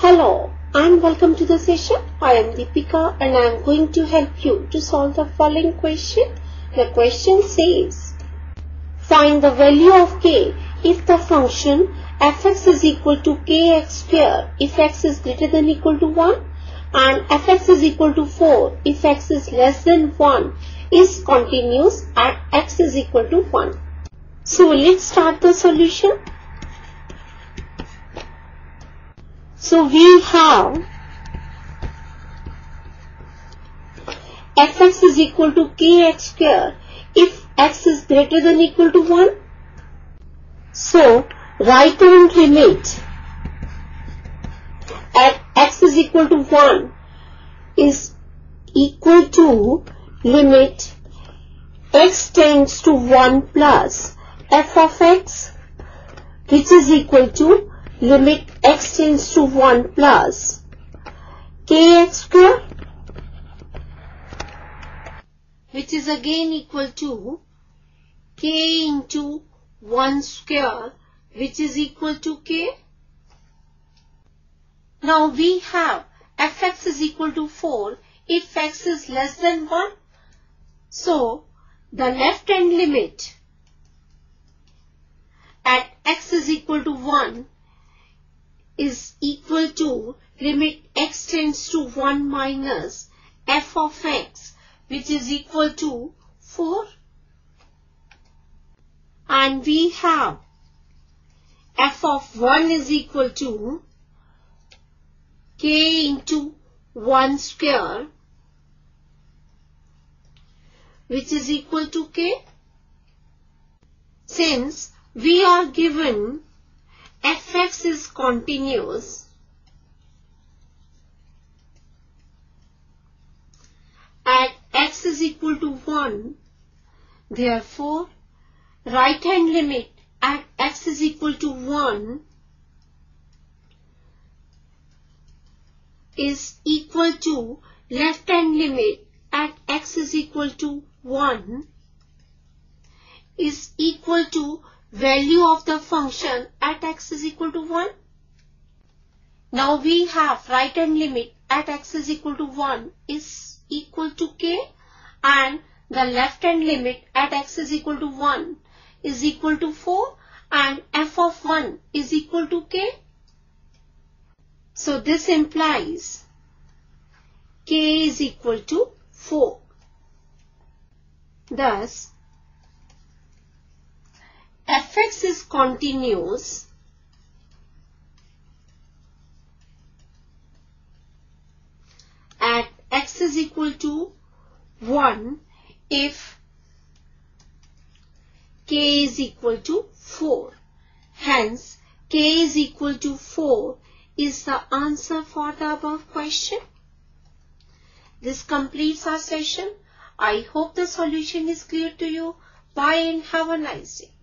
Hello and welcome to the session. I am Deepika and I am going to help you to solve the following question. The question says, find the value of k if the function fx is equal to kx square if x is greater than equal to 1 and fx is equal to 4 if x is less than 1 is continuous at x is equal to 1. So let's start the solution. So we have fx is equal to kx square if x is greater than equal to 1. So right hand limit at x is equal to 1 is equal to limit x tends to 1 plus f of x which is equal to limit x tends to 1 plus kx square which is again equal to k into 1 square which is equal to k. Now we have fx is equal to 4 if x is less than 1. So the left hand limit at x is equal to 1 is equal to limit x tends to 1 minus f of x which is equal to 4 and we have f of 1 is equal to k into 1 square which is equal to k. Since we are given fx is continuous. At x is equal to 1 therefore right hand limit at x is equal to 1 is equal to left hand limit at x is equal to 1 is equal to value of the function at x is equal to 1. Now we have right hand limit at x is equal to 1 is equal to k and the left hand limit at x is equal to 1 is equal to 4 and f of 1 is equal to k. So this implies k is equal to 4. Thus, continuous at x is equal to 1 if k is equal to 4. Hence, k is equal to 4 is the answer for the above question. This completes our session. I hope the solution is clear to you. Bye and have a nice day.